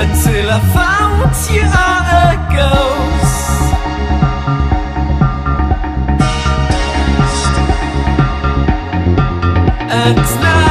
Until I found you are a ghost. And now